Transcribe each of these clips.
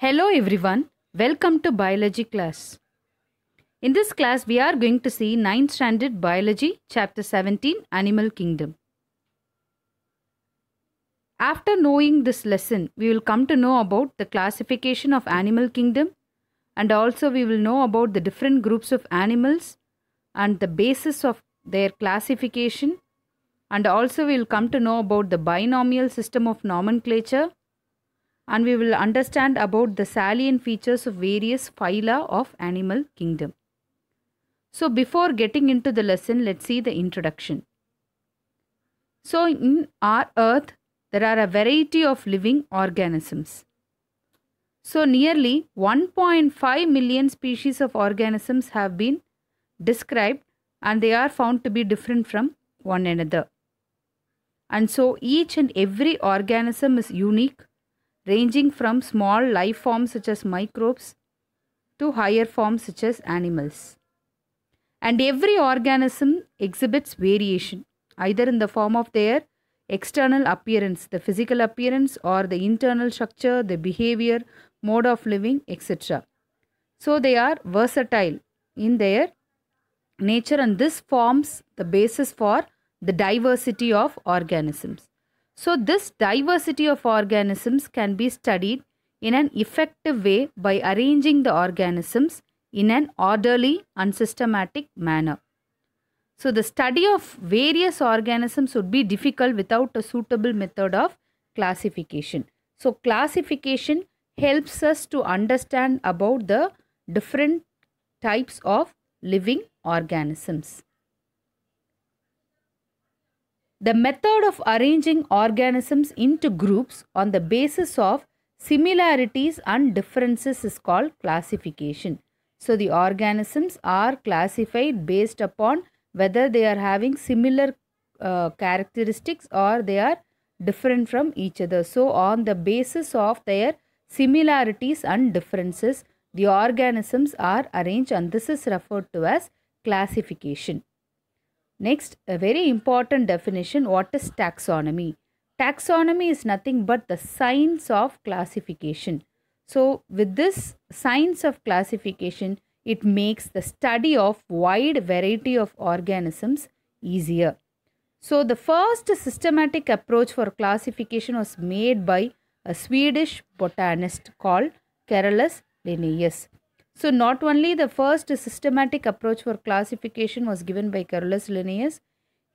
Hello everyone, welcome to biology class. In this class we are going to see 9th standard biology chapter 17 animal kingdom. After knowing this lesson we will come to know about the classification of animal kingdom and also we will know about the different groups of animals and the basis of their classification and also we will come to know about the binomial system of nomenclature and we will understand about the salient features of various phyla of animal kingdom. So before getting into the lesson, let's see the introduction. So in our earth, there are a variety of living organisms. So nearly 1.5 million species of organisms have been described and they are found to be different from one another. And so each and every organism is unique ranging from small life forms such as microbes to higher forms such as animals. And every organism exhibits variation, either in the form of their external appearance, the physical appearance, or the internal structure, the behavior, mode of living, etc. So they are versatile in their nature, and this forms the basis for the diversity of organisms. So, this diversity of organisms can be studied in an effective way by arranging the organisms in an orderly and systematic manner. So, the study of various organisms would be difficult without a suitable method of classification. So, classification helps us to understand about the different types of living organisms. The method of arranging organisms into groups on the basis of similarities and differences is called classification. So, the organisms are classified based upon whether they are having similar uh, characteristics or they are different from each other. So, on the basis of their similarities and differences, the organisms are arranged and this is referred to as classification. Next, a very important definition what is taxonomy? Taxonomy is nothing but the science of classification. So, with this science of classification, it makes the study of wide variety of organisms easier. So, the first systematic approach for classification was made by a Swedish botanist called Carolus Linnaeus. So, not only the first systematic approach for classification was given by Carolus Linnaeus,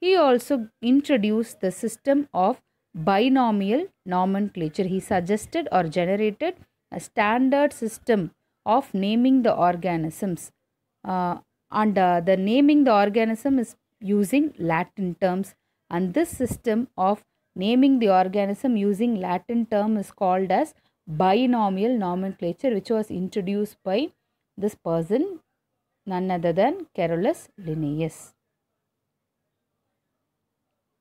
he also introduced the system of binomial nomenclature. He suggested or generated a standard system of naming the organisms. Uh, and uh, the naming the organism is using Latin terms, and this system of naming the organism using Latin term is called as binomial nomenclature, which was introduced by this person none other than Carolus Linnaeus.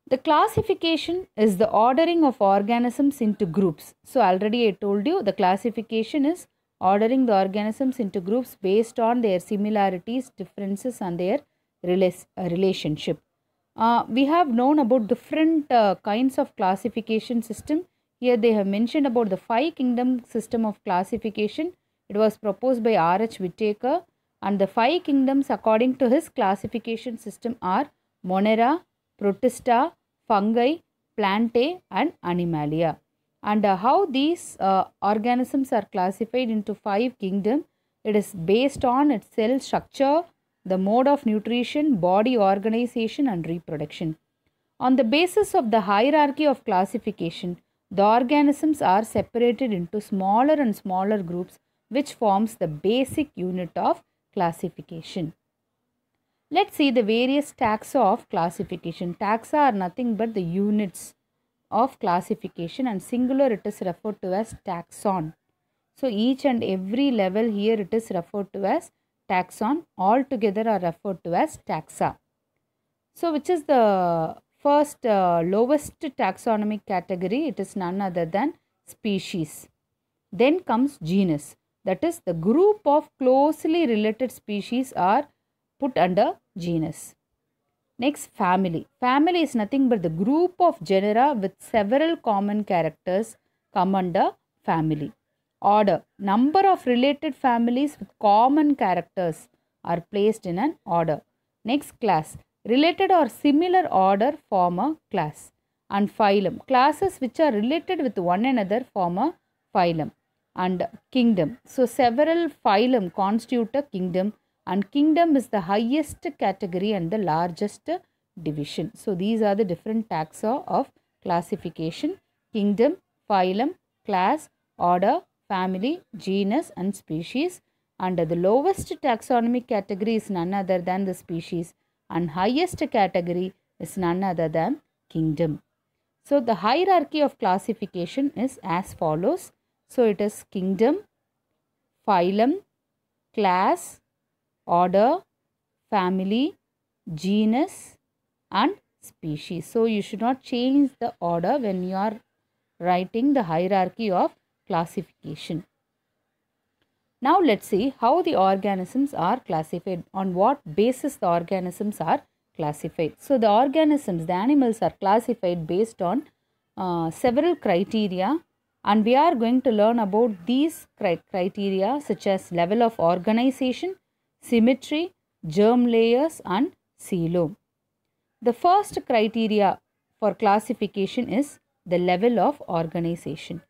The classification is the ordering of organisms into groups. So already I told you the classification is ordering the organisms into groups based on their similarities, differences and their relationship. Uh, we have known about different uh, kinds of classification system. Here they have mentioned about the five kingdom system of classification it was proposed by R.H. Whittaker and the five kingdoms according to his classification system are Monera, Protista, Fungi, Plantae and Animalia. And uh, how these uh, organisms are classified into five kingdoms, it is based on its cell structure, the mode of nutrition, body organization and reproduction. On the basis of the hierarchy of classification, the organisms are separated into smaller and smaller groups which forms the basic unit of classification. Let's see the various taxa of classification. Taxa are nothing but the units of classification and singular it is referred to as taxon. So each and every level here it is referred to as taxon. All together are referred to as taxa. So which is the first uh, lowest taxonomic category? It is none other than species. Then comes genus that is the group of closely related species are put under genus. Next family. Family is nothing but the group of genera with several common characters come under family. Order. Number of related families with common characters are placed in an order. Next class. Related or similar order form a class. And phylum. Classes which are related with one another form a phylum. And kingdom. So several phylum constitute a kingdom and kingdom is the highest category and the largest division. So these are the different taxa of classification. Kingdom, phylum, class, order, family, genus and species. And the lowest taxonomic category is none other than the species and highest category is none other than kingdom. So the hierarchy of classification is as follows. So it is kingdom, phylum, class, order, family, genus and species. So you should not change the order when you are writing the hierarchy of classification. Now let's see how the organisms are classified, on what basis the organisms are classified. So the organisms, the animals are classified based on uh, several criteria and we are going to learn about these criteria such as level of organization, symmetry, germ layers and coelom. The first criteria for classification is the level of organization.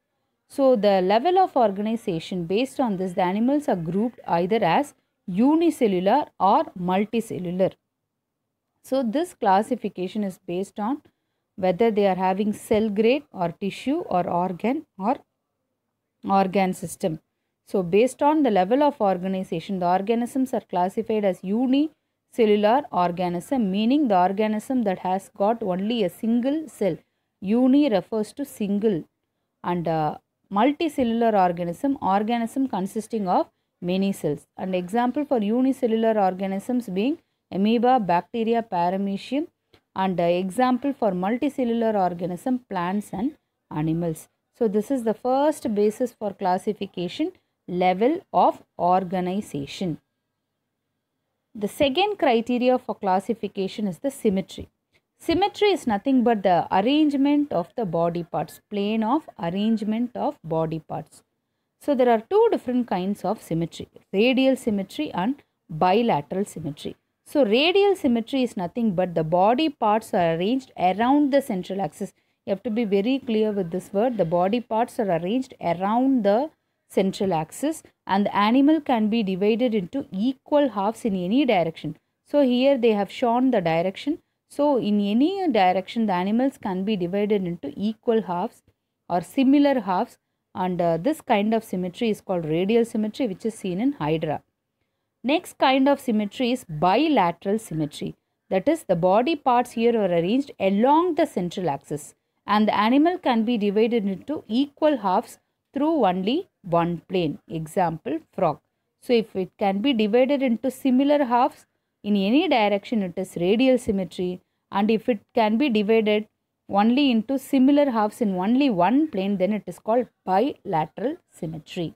So the level of organization based on this the animals are grouped either as unicellular or multicellular. So this classification is based on whether they are having cell grade or tissue or organ or organ system. So based on the level of organization, the organisms are classified as unicellular organism, meaning the organism that has got only a single cell. Uni refers to single and uh, multicellular organism, organism consisting of many cells. And example for unicellular organisms being amoeba, bacteria, paramecium and example for multicellular organism, plants and animals. So this is the first basis for classification level of organization. The second criteria for classification is the symmetry. Symmetry is nothing but the arrangement of the body parts, plane of arrangement of body parts. So there are two different kinds of symmetry, radial symmetry and bilateral symmetry. So radial symmetry is nothing but the body parts are arranged around the central axis. You have to be very clear with this word. The body parts are arranged around the central axis and the animal can be divided into equal halves in any direction. So here they have shown the direction. So in any direction the animals can be divided into equal halves or similar halves and uh, this kind of symmetry is called radial symmetry which is seen in Hydra. Next kind of symmetry is bilateral symmetry. That is the body parts here are arranged along the central axis and the animal can be divided into equal halves through only one plane. Example, frog. So, if it can be divided into similar halves in any direction, it is radial symmetry. And if it can be divided only into similar halves in only one plane, then it is called bilateral symmetry.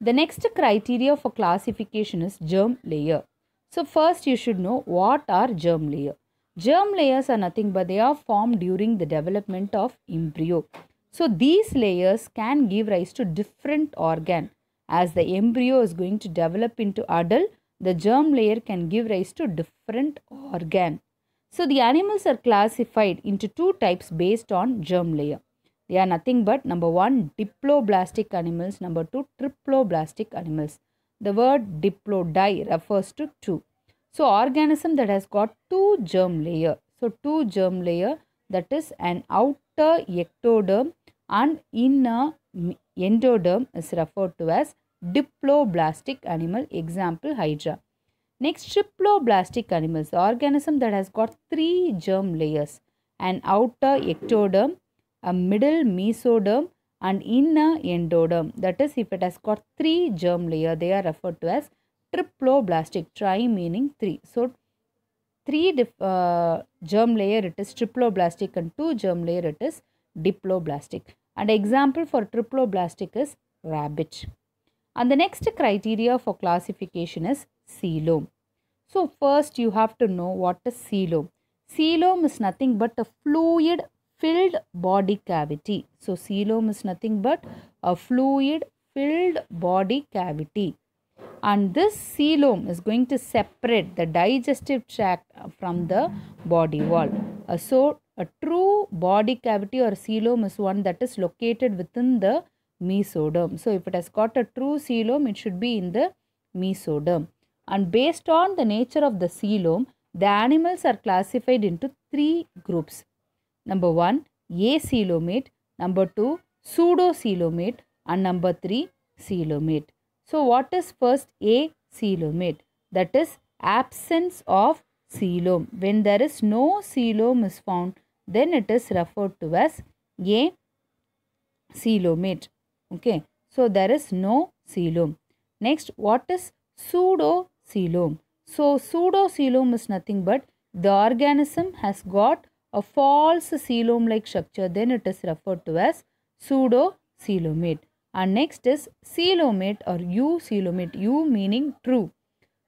The next criteria for classification is germ layer. So, first you should know what are germ layer. Germ layers are nothing but they are formed during the development of embryo. So these layers can give rise to different organ. As the embryo is going to develop into adult, the germ layer can give rise to different organ. So the animals are classified into two types based on germ layer. They are nothing but number one diploblastic animals, number two triploblastic animals. The word diplo di refers to two. So organism that has got two germ layer. So two germ layer that is an outer ectoderm and inner endoderm is referred to as diploblastic animal example hydra next triploblastic animals organism that has got three germ layers an outer ectoderm a middle mesoderm and inner endoderm that is if it has got three germ layer they are referred to as triploblastic tri meaning three so three uh, germ layer it is triploblastic and two germ layer it is diploblastic. And example for triploblastic is rabbit. And the next criteria for classification is coelom. So first you have to know what is coelom. Coelom is nothing but a fluid filled body cavity. So coelom is nothing but a fluid filled body cavity. And this coelom is going to separate the digestive tract from the body wall. Uh, so, a true body cavity or coelom is one that is located within the mesoderm. So, if it has got a true coelom, it should be in the mesoderm. And based on the nature of the coelom, the animals are classified into three groups. Number one, acoelomate. Number two, pseudocoelomate. And number three, coelomate. So, what is first acoelomate? That is absence of coelom. When there is no coelom is found, then it is referred to as a coelomate. Okay. So, there is no coelom. Next, what is pseudocoelom? So, pseudocoelom is nothing but the organism has got a false coelom like structure, then it is referred to as pseudocoelomate. And next is coelomate or eucoelomate, eu meaning true.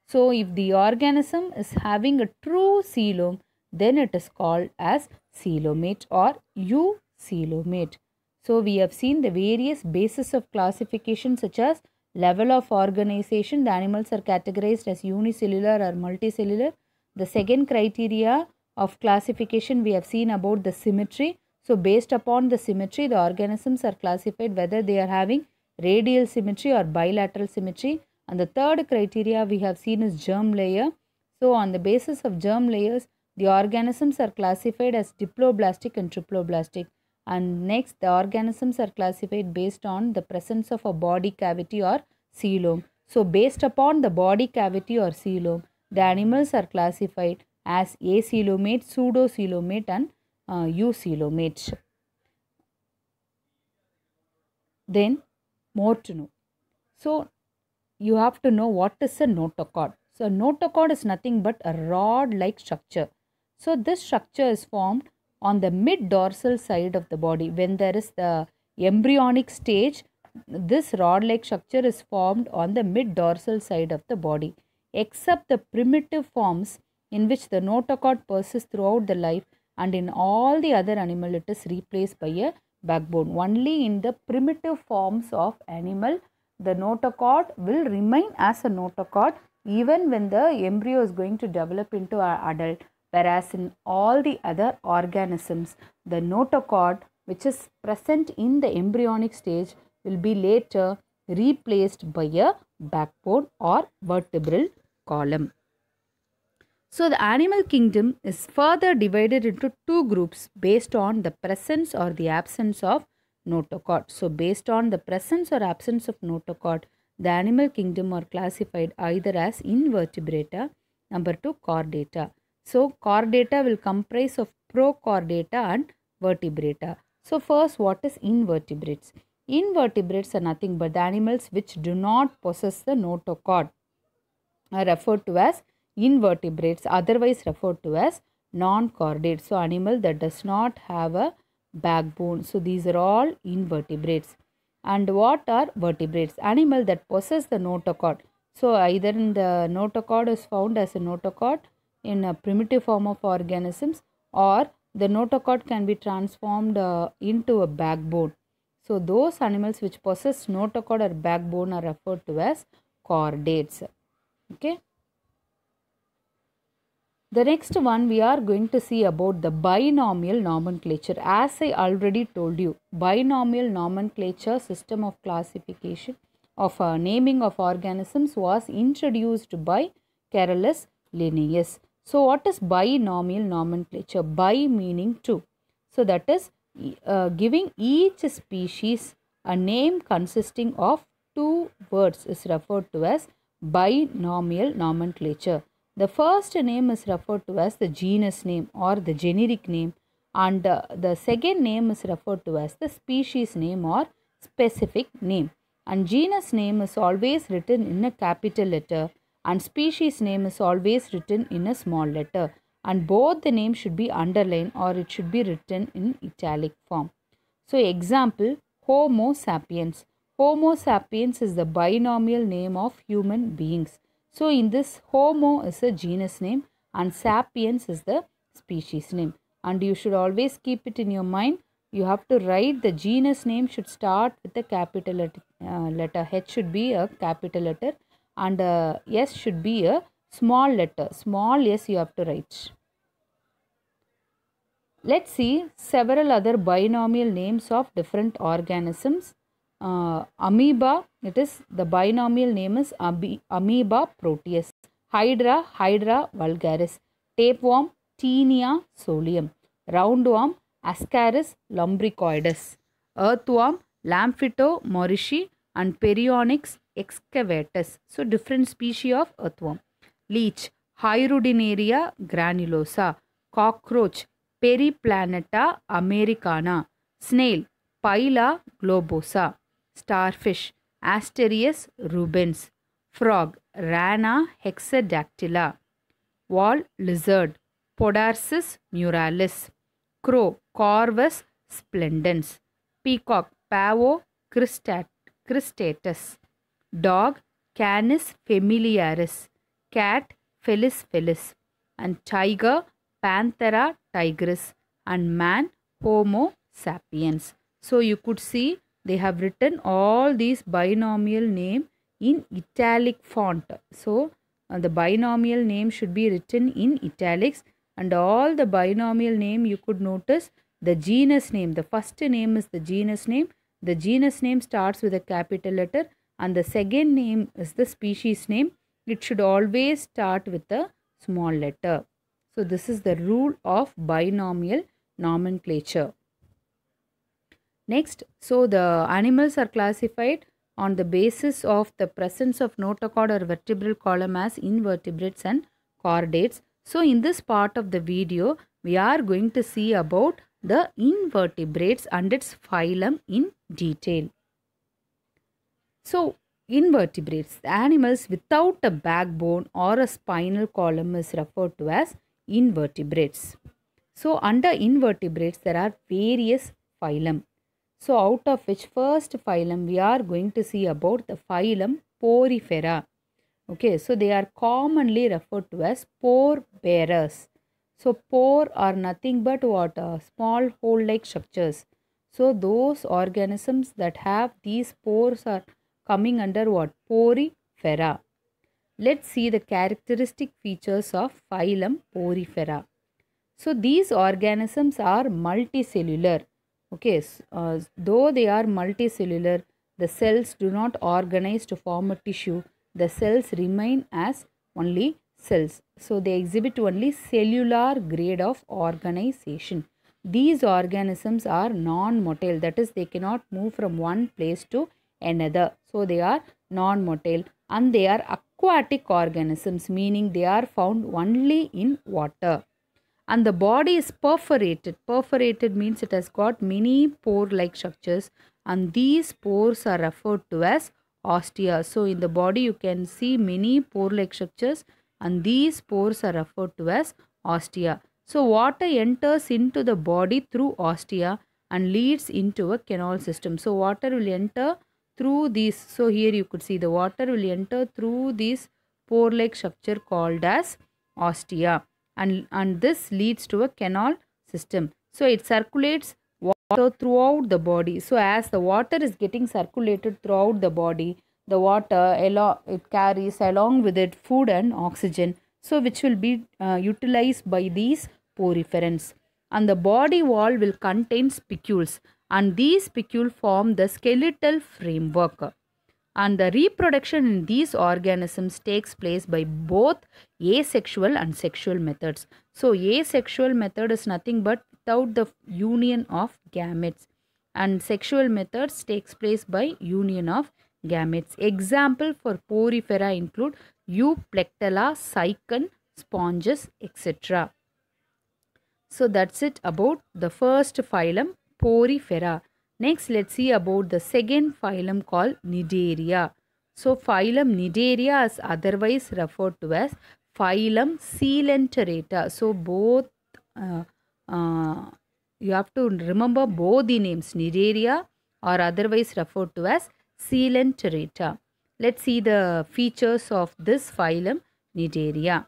So, if the organism is having a true coelom, then it is called as coelomate or eucoelomate. So, we have seen the various bases of classification such as level of organization. The animals are categorized as unicellular or multicellular. The second criteria of classification we have seen about the symmetry. So, based upon the symmetry, the organisms are classified whether they are having radial symmetry or bilateral symmetry. And the third criteria we have seen is germ layer. So, on the basis of germ layers, the organisms are classified as diploblastic and triploblastic and next the organisms are classified based on the presence of a body cavity or coelom. So based upon the body cavity or coelom, the animals are classified as acoelomate, pseudocoelomate and uh. Then more to know. So you have to know what is a notochord. So notochord is nothing but a rod-like structure. So this structure is formed on the mid dorsal side of the body. When there is the embryonic stage, this rod like structure is formed on the mid dorsal side of the body. Except the primitive forms in which the notochord persists throughout the life and in all the other animal it is replaced by a backbone. Only in the primitive forms of animal the notochord will remain as a notochord even when the embryo is going to develop into an adult whereas in all the other organisms the notochord which is present in the embryonic stage will be later replaced by a backbone or vertebral column. So the animal kingdom is further divided into two groups based on the presence or the absence of notochord. So based on the presence or absence of notochord, the animal kingdom are classified either as invertebrata, number two chordata. So chordata will comprise of prochordata and vertebrata. So first what is invertebrates? Invertebrates are nothing but the animals which do not possess the notochord are referred to as invertebrates otherwise referred to as non-chordate. So animal that does not have a backbone. So these are all invertebrates. And what are vertebrates? Animal that possess the notochord. So either in the notochord is found as a notochord in a primitive form of organisms or the notochord can be transformed uh, into a backbone. So those animals which possess notochord or backbone are referred to as chordates. Okay. The next one we are going to see about the binomial nomenclature. As I already told you, binomial nomenclature system of classification of uh, naming of organisms was introduced by Carolus Linnaeus. So what is binomial nomenclature? Bi meaning two. So that is uh, giving each species a name consisting of two words is referred to as binomial nomenclature. The first name is referred to as the genus name or the generic name and uh, the second name is referred to as the species name or specific name. And genus name is always written in a capital letter and species name is always written in a small letter and both the name should be underlined or it should be written in italic form. So example Homo sapiens. Homo sapiens is the binomial name of human beings. So in this Homo is a genus name and sapiens is the species name and you should always keep it in your mind you have to write the genus name should start with a capital letter, uh, letter. H should be a capital letter and uh, S should be a small letter. Small S you have to write. Let's see several other binomial names of different organisms. Uh, amoeba, it is the binomial name is Amoeba proteus. Hydra, Hydra vulgaris. Tapeworm, Taenia solium. Roundworm, Ascaris lumbricoides. Earthworm, Lampito mauritii and Perionyx excavatus. So, different species of earthworm. Leech, Hirudinaria granulosa. Cockroach, Periplaneta americana. Snail, Pila globosa. Starfish, Asterias rubens. Frog, Rana hexadactyla. Wall lizard, Podarcis muralis. Crow, Corvus splendens. Peacock, Pavo cristatus. Dog, Canis familiaris. Cat, Felis felis. And tiger, Panthera tigris. And man, Homo sapiens. So you could see they have written all these binomial name in italic font. So uh, the binomial name should be written in italics and all the binomial name you could notice the genus name. The first name is the genus name. The genus name starts with a capital letter and the second name is the species name. It should always start with a small letter. So this is the rule of binomial nomenclature. Next, so the animals are classified on the basis of the presence of notochord or vertebral column as invertebrates and chordates. So in this part of the video, we are going to see about the invertebrates and its phylum in detail. So invertebrates, the animals without a backbone or a spinal column is referred to as invertebrates. So under invertebrates, there are various phylum. So out of which first phylum we are going to see about the phylum Porifera. Okay, so they are commonly referred to as pore bearers. So pore are nothing but what? Uh, small hole-like structures. So those organisms that have these pores are coming under what? Porifera. Let's see the characteristic features of phylum Porifera. So these organisms are multicellular Okay, uh, though they are multicellular, the cells do not organize to form a tissue. The cells remain as only cells. So, they exhibit only cellular grade of organization. These organisms are non-motile, that is they cannot move from one place to another. So, they are non-motile and they are aquatic organisms meaning they are found only in water and the body is perforated. Perforated means it has got many pore-like structures and these pores are referred to as ostia. So in the body you can see many pore-like structures and these pores are referred to as ostia. So water enters into the body through ostia and leads into a canal system. So water will enter through these. So here you could see the water will enter through this pore-like structure called as ostia and, and this leads to a canal system. So it circulates water throughout the body. So as the water is getting circulated throughout the body, the water it carries along with it food and oxygen. So which will be uh, utilized by these poriferans. And the body wall will contain spicules and these spicules form the skeletal framework and the reproduction in these organisms takes place by both asexual and sexual methods. So asexual method is nothing but without the union of gametes and sexual methods takes place by union of gametes. Example for porifera include Euplectella, Sycon, sponges, etc. So that's it about the first phylum Porifera. Next, let's see about the second phylum called Cnidaria. So, phylum Cnidaria is otherwise referred to as phylum Coelenterata. So, both uh, uh, you have to remember both the names Cnidaria or otherwise referred to as Coelenterata. Let's see the features of this phylum Cnidaria.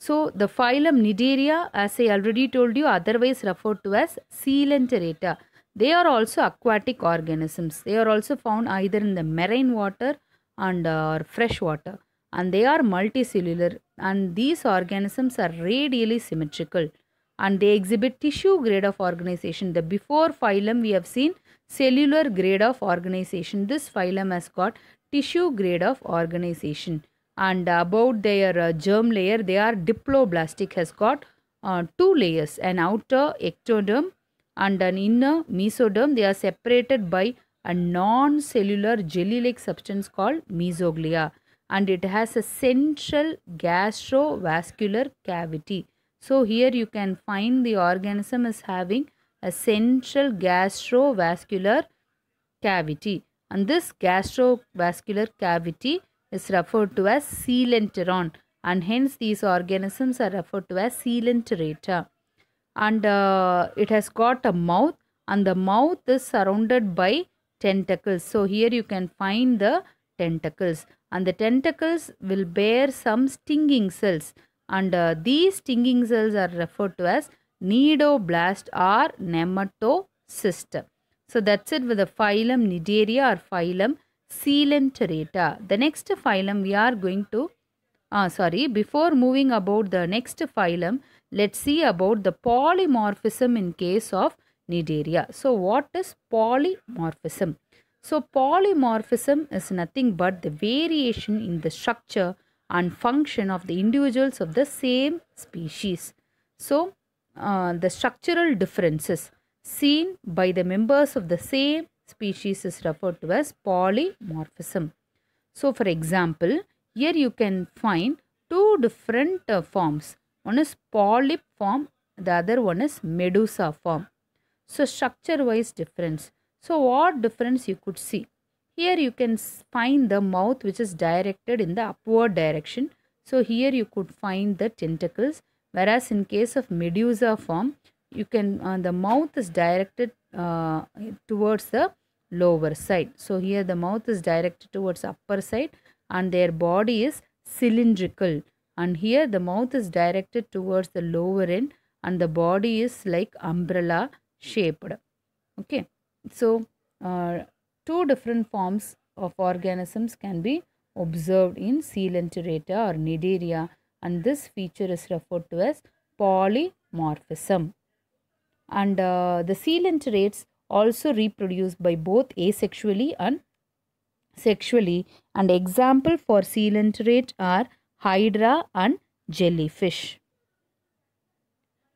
So, the phylum Cnidaria as I already told you, otherwise referred to as Coelenterata. They are also aquatic organisms. They are also found either in the marine water and uh, fresh water. And they are multicellular. And these organisms are radially symmetrical. And they exhibit tissue grade of organization. The before phylum we have seen cellular grade of organization. This phylum has got tissue grade of organization. And about their uh, germ layer they are diploblastic has got uh, two layers an outer ectoderm and an inner mesoderm they are separated by a non-cellular jelly-like substance called mesoglea. And it has a central gastrovascular cavity. So here you can find the organism is having a central gastrovascular cavity. And this gastrovascular cavity is referred to as coelenteron and hence these organisms are referred to as coelenterata and uh, it has got a mouth and the mouth is surrounded by tentacles so here you can find the tentacles and the tentacles will bear some stinging cells and uh, these stinging cells are referred to as cnidoblast or nematocyst. So that's it with the phylum Cnidaria or phylum Coelenterata. The next phylum we are going to, uh, sorry, before moving about the next phylum, let's see about the polymorphism in case of Cnidaria. So what is polymorphism? So polymorphism is nothing but the variation in the structure and function of the individuals of the same species. So uh, the structural differences seen by the members of the same species is referred to as polymorphism. So for example, here you can find two different uh, forms. One is polyp form, the other one is medusa form. So structure wise difference. So what difference you could see? Here you can find the mouth which is directed in the upward direction. So here you could find the tentacles whereas in case of medusa form you can uh, the mouth is directed uh, towards the lower side. So here the mouth is directed towards upper side and their body is cylindrical and here the mouth is directed towards the lower end and the body is like umbrella shaped. Okay. So uh, two different forms of organisms can be observed in Coelenterata or Cnidaria and this feature is referred to as polymorphism. And uh, the coelenterates also reproduce by both asexually and sexually and example for coelenterate are hydra and jellyfish.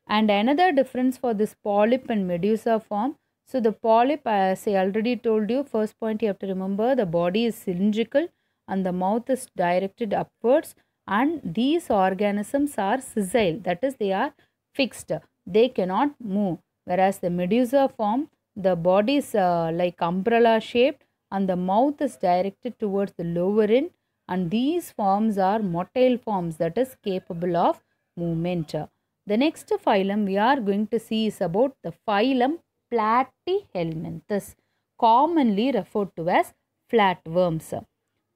And another difference for this polyp and medusa form so the polyp, as I already told you, first point you have to remember the body is cylindrical and the mouth is directed upwards and these organisms are sessile that is they are fixed they cannot move whereas the medusa form the body is uh, like umbrella shaped and the mouth is directed towards the lower end and these forms are motile forms that is capable of movement. The next phylum we are going to see is about the phylum platyhelminthes, commonly referred to as flatworms.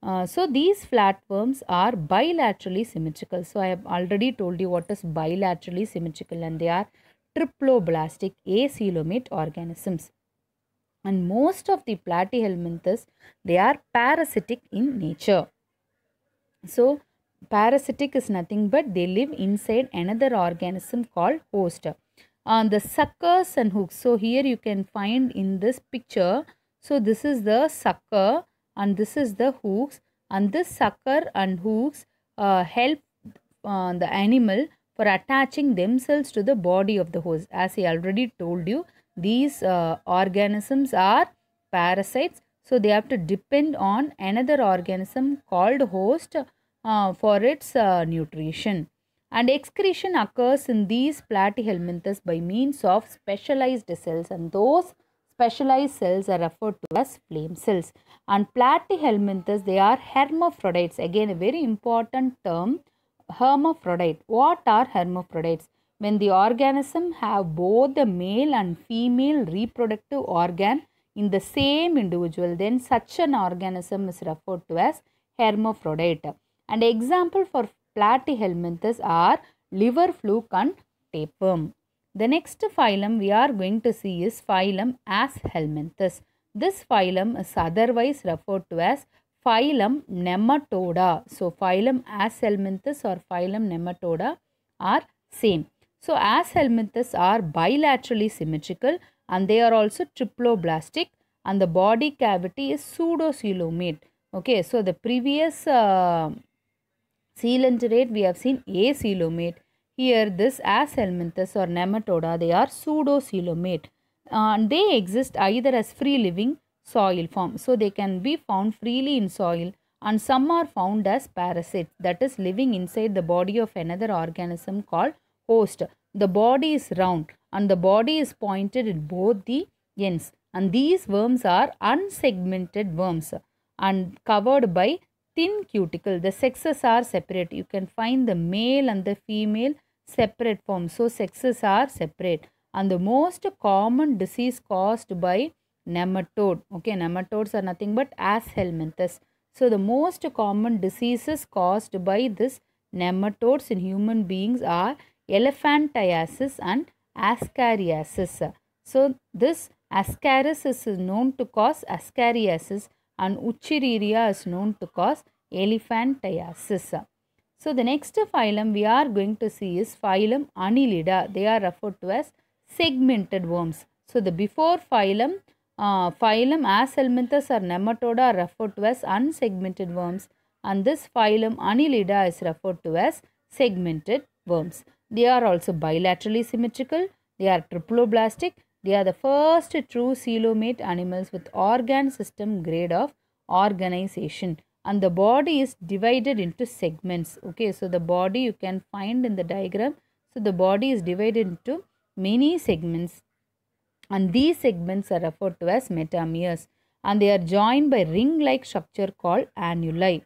Uh, so these flatworms are bilaterally symmetrical. So I have already told you what is bilaterally symmetrical and they are triploblastic acoelomate organisms. And most of the platyhelminthes, they are parasitic in nature. So parasitic is nothing but they live inside another organism called host on the suckers and hooks. So here you can find in this picture. So this is the sucker and this is the hooks and this sucker and hooks uh, help uh, the animal for attaching themselves to the body of the host. As I already told you, these uh, organisms are parasites. So they have to depend on another organism called host uh, for its uh, nutrition. And excretion occurs in these platyhelminthes by means of specialized cells and those specialized cells are referred to as flame cells. And platyhelminthes they are hermaphrodites. Again a very important term hermaphrodite. What are hermaphrodites? When the organism have both the male and female reproductive organ in the same individual then such an organism is referred to as hermaphrodite and example for platyhelminthes are liver fluke and tapeworm. The next phylum we are going to see is phylum Aschelminthes. This phylum is otherwise referred to as phylum Nematoda. So phylum Aschelminthes or phylum Nematoda are same. So Aschelminthes are bilaterally symmetrical and they are also triploblastic and the body cavity is pseudocoelomate. Okay, so the previous uh, coelenterate we have seen acoelomate. Here this Aschelminthes or Nematoda they are pseudocoelomate uh, and they exist either as free living soil form. So they can be found freely in soil and some are found as parasites that is living inside the body of another organism called host. The body is round and the body is pointed at both the ends and these worms are unsegmented worms and covered by thin cuticle. The sexes are separate. You can find the male and the female separate forms. So sexes are separate and the most common disease caused by nematode. Okay, nematodes are nothing but Aschelminthes. So the most common diseases caused by this nematodes in human beings are elephantiasis and ascariasis. So this ascaris is known to cause ascariasis and Wuchereria is known to cause elephantiasis. So the next phylum we are going to see is phylum Annelida. They are referred to as segmented worms. So the before phylum, uh, phylum Aschelminthes or Nematoda are referred to as unsegmented worms and this phylum Annelida is referred to as segmented worms. They are also bilaterally symmetrical. They are triploblastic. They are the first true coelomate animals with organ system grade of organization. And the body is divided into segments. Okay, so the body you can find in the diagram. So the body is divided into many segments. And these segments are referred to as metameres. And they are joined by ring-like structure called annuli.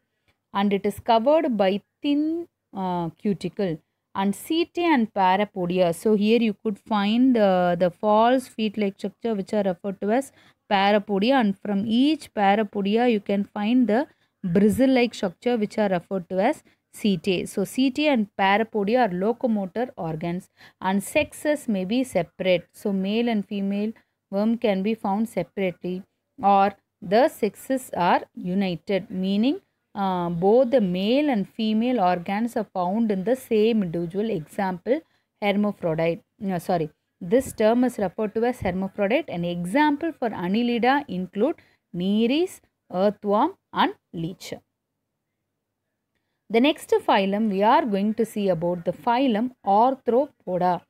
And it is covered by thin uh, cuticle and setae and parapodia. So here you could find uh, the false feet-like structure which are referred to as parapodia and from each parapodia you can find the bristle-like structure which are referred to as setae. So setae and parapodia are locomotor organs and sexes may be separate. So male and female worm can be found separately or the sexes are united meaning uh, both the male and female organs are found in the same individual. Example, hermaphrodite. No, sorry, this term is referred to as hermaphrodite. An example for Annelida include Nereis, earthworm and leech. The next phylum we are going to see about the phylum Arthropoda.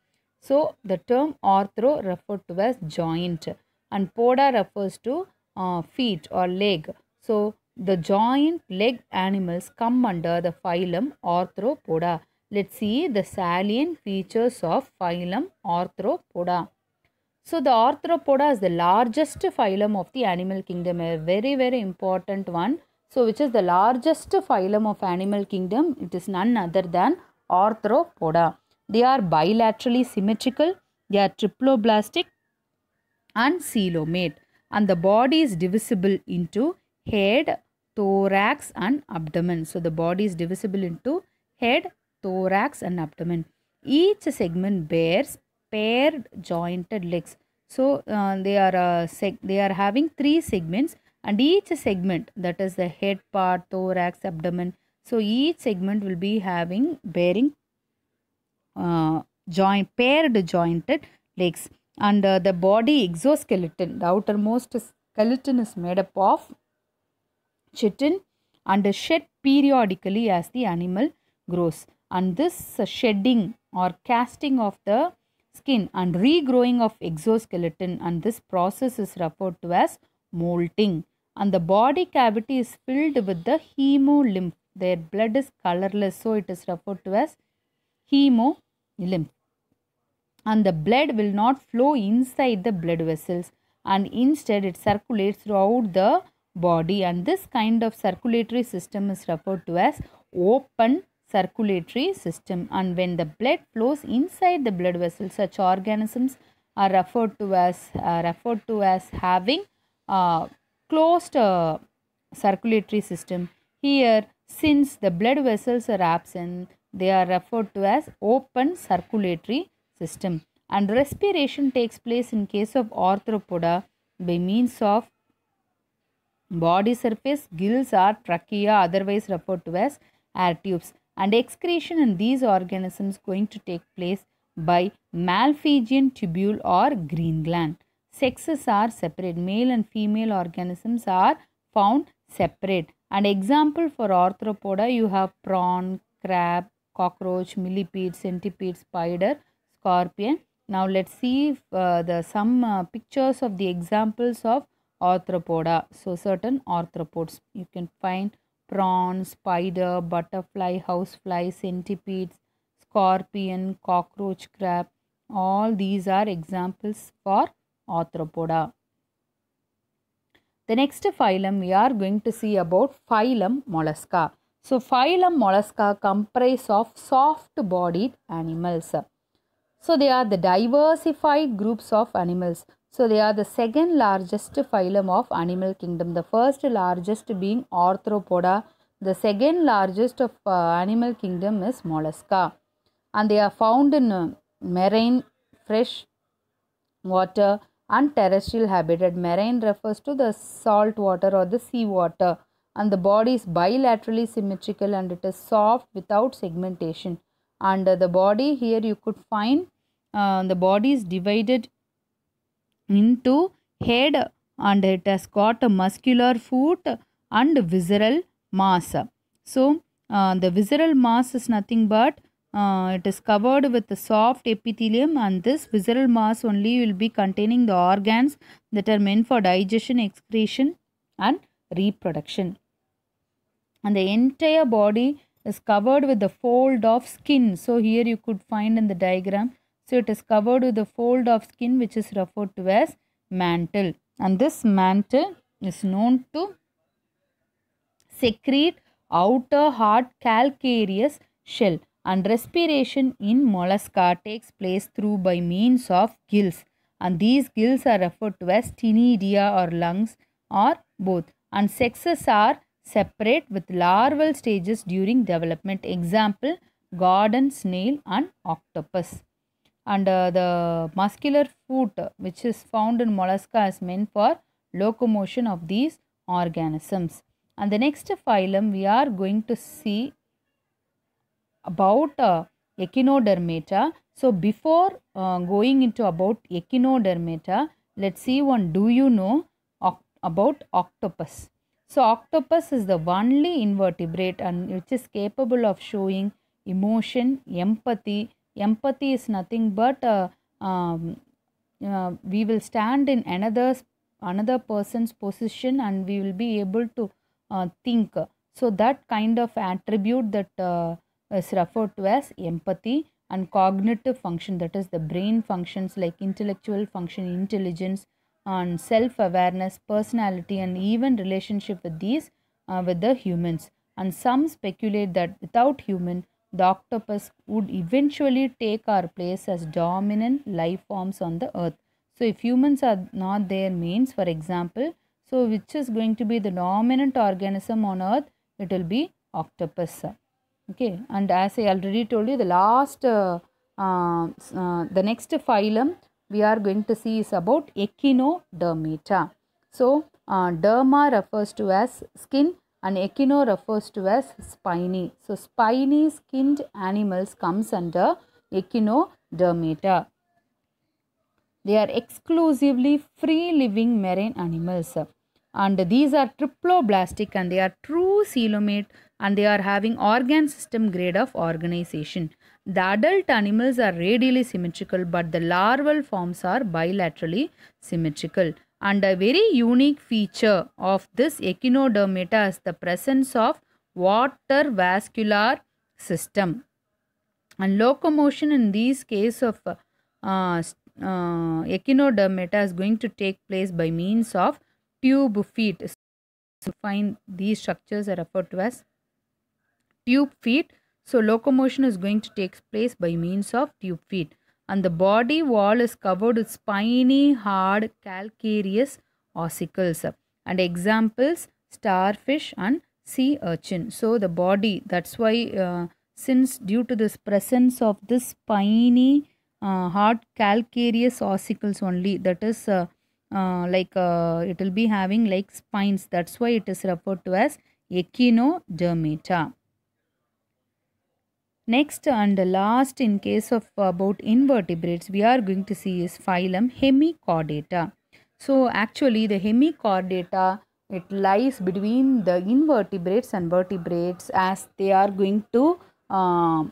So, the term arthro referred to as joint and poda refers to uh, feet or leg. So, the joint leg animals come under the phylum Arthropoda. Let's see the salient features of phylum Arthropoda. So the Arthropoda is the largest phylum of the animal kingdom, a very very important one. So which is the largest phylum of animal kingdom? It is none other than Arthropoda. They are bilaterally symmetrical, they are triploblastic and coelomate and the body is divisible into head, thorax and abdomen. So the body is divisible into head, thorax and abdomen. Each segment bears paired jointed legs. So uh, they are uh, they are having three segments and each segment that is the head part, thorax, abdomen. So each segment will be having bearing uh, joint paired jointed legs and uh, the body exoskeleton the outermost skeleton is made up of chitin and shed periodically as the animal grows. And this uh, shedding or casting of the skin and regrowing of exoskeleton and this process is referred to as molting. And the body cavity is filled with the hemolymph. Their blood is colorless so it is referred to as hemolymph. And the blood will not flow inside the blood vessels and instead it circulates throughout the body and this kind of circulatory system is referred to as open circulatory system. And when the blood flows inside the blood vessels such organisms are referred to as uh, referred to as having uh, closed uh, circulatory system. Here since the blood vessels are absent they are referred to as open circulatory system. And respiration takes place in case of arthropoda by means of body surface gills or trachea otherwise referred to as air tubes. And excretion in these organisms going to take place by malpighian tubule or green gland. Sexes are separate. Male and female organisms are found separate. And example for arthropoda you have prawn crab cockroach millipede centipede spider scorpion. Now let's see uh, the some uh, pictures of the examples of arthropoda. So certain arthropods you can find prawn spider butterfly housefly centipedes scorpion cockroach crab. All these are examples for arthropoda. The next phylum we are going to see about phylum mollusca. So phylum mollusca comprise of soft bodied animals. So they are the diversified groups of animals. So they are the second largest phylum of animal kingdom. The first largest being Arthropoda. The second largest of uh, animal kingdom is Mollusca. And they are found in uh, marine, fresh water and terrestrial habitat. Marine refers to the salt water or the sea water. And the body is bilaterally symmetrical and it is soft without segmentation and uh, the body here you could find uh, the body is divided into head and it has got a muscular foot and visceral mass so uh, the visceral mass is nothing but uh, it is covered with a soft epithelium and this visceral mass only will be containing the organs that are meant for digestion excretion and reproduction and the entire body is covered with the fold of skin. So here you could find in the diagram. So it is covered with a fold of skin which is referred to as mantle. And this mantle is known to secrete outer hard calcareous shell and respiration in mollusca takes place through by means of gills and these gills are referred to as ctenidia or lungs or both and sexes are separate with larval stages during development. Example, garden snail and octopus. And uh, the muscular foot which is found in mollusca is meant for locomotion of these organisms. And the next phylum we are going to see about uh, echinodermata. So before uh, going into about echinodermata, let's see one do you know about octopus. So octopus is the only invertebrate and which is capable of showing emotion, empathy. Empathy is nothing but uh, um, uh, we will stand in another another person's position and we will be able to uh, think. So that kind of attribute that uh, is referred to as empathy and cognitive function that is the brain functions like intellectual function, intelligence, and self-awareness, personality and even relationship with these uh, with the humans. And some speculate that without human, the octopus would eventually take our place as dominant life forms on the earth. So if humans are not there means for example, so which is going to be the dominant organism on earth, it will be octopus. Okay, and as I already told you, the last, uh, uh, uh the next phylum we are going to see is about echinodermata. So, uh, derma refers to as skin and echino refers to as spiny. So, spiny skinned animals comes under echinodermata. They are exclusively free living marine animals and these are triploblastic and they are true coelomate and they are having organ system grade of organization. The adult animals are radially symmetrical but the larval forms are bilaterally symmetrical. And a very unique feature of this echinodermata is the presence of water vascular system. And locomotion in these case of uh, uh, echinodermata is going to take place by means of tube feet. So find these structures are referred to as tube feet. So locomotion is going to take place by means of tube feet. And the body wall is covered with spiny, hard, calcareous ossicles. And examples, starfish and sea urchin. So the body, that's why uh, since due to this presence of this spiny uh, hard calcareous ossicles only. That is uh, uh, like uh, it will be having like spines. That's why it is referred to as echinodermata. Next and the last in case of about invertebrates we are going to see is phylum Hemichordata. So actually the Hemichordata it lies between the invertebrates and vertebrates as they are going to uh,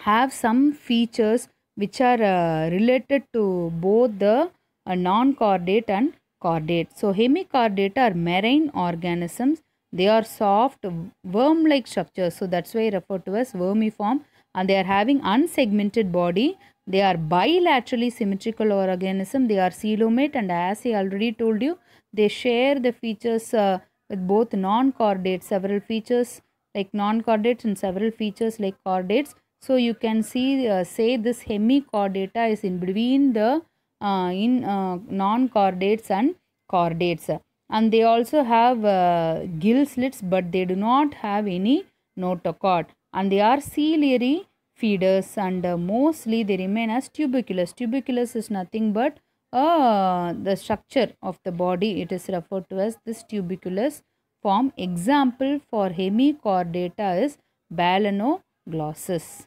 have some features which are uh, related to both the uh, non-chordate and chordate. So hemichordata are marine organisms they are soft worm-like structures. So that's why referred to as vermiform and they are having unsegmented body. They are bilaterally symmetrical organism. They are coelomate and as I already told you, they share the features uh, with both non-chordate, several features like non-chordates and several features like chordates. So you can see, uh, say this hemichordata is in between the uh, in uh, non-chordates and chordates and they also have uh, gill slits but they do not have any notochord and they are ciliary feeders and uh, mostly they remain as tuberculous. Tuberculous is nothing but uh, the structure of the body it is referred to as this tuberculous form. Example for hemichordata is balanoglossus.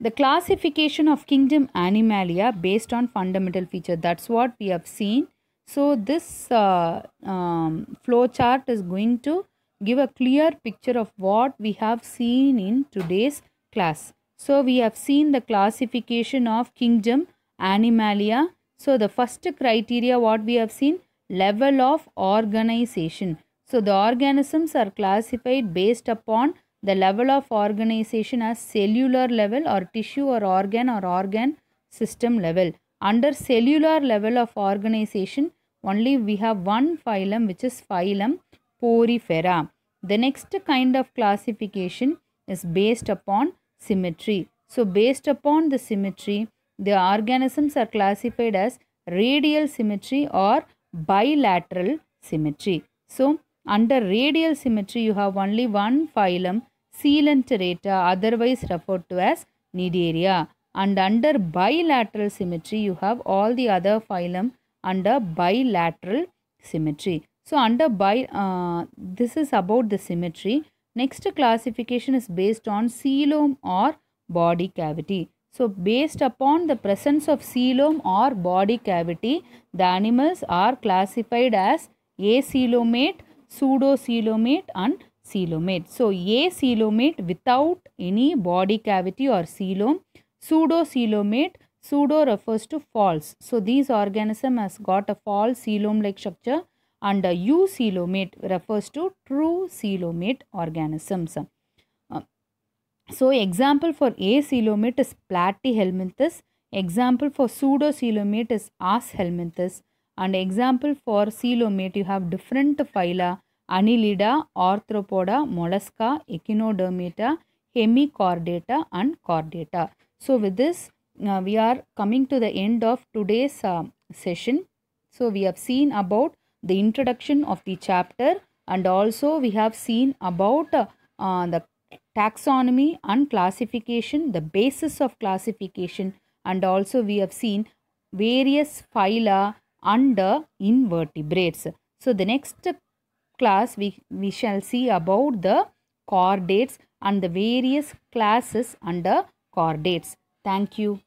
The classification of kingdom Animalia based on fundamental feature. That's what we have seen. So this uh, um, flow chart is going to give a clear picture of what we have seen in today's class. So we have seen the classification of kingdom Animalia. So the first criteria what we have seen level of organization. So the organisms are classified based upon the level of organization as cellular level or tissue or organ or organ system level. Under cellular level of organization, only we have one phylum which is phylum Porifera. The next kind of classification is based upon symmetry. So, based upon the symmetry, the organisms are classified as radial symmetry or bilateral symmetry. So, under radial symmetry, you have only one phylum, Coelenterata, otherwise referred to as Cnidaria. And under bilateral symmetry, you have all the other phylum under bilateral symmetry. So, under bi, uh, this is about the symmetry. Next classification is based on coelom or body cavity. So, based upon the presence of coelom or body cavity, the animals are classified as acoelomate, pseudocoelomate and coelomate. So, acoelomate without any body cavity or coelom, pseudocoelomate, pseudo refers to false. So, these organism has got a false coelom like structure and a eucoelomate refers to true coelomate organisms. Uh, so, example for acoelomate is Platyhelminthes, example for pseudocoelomate is Aschelminthes and example for coelomate you have different phyla Annelida, Arthropoda, Mollusca, Echinodermata, Hemichordata and Chordata. So with this uh, we are coming to the end of today's uh, session. So we have seen about the introduction of the chapter and also we have seen about uh, the taxonomy and classification, the basis of classification and also we have seen various phyla under invertebrates. So the next class we, we shall see about the chordates and the various classes under chordates. Thank you.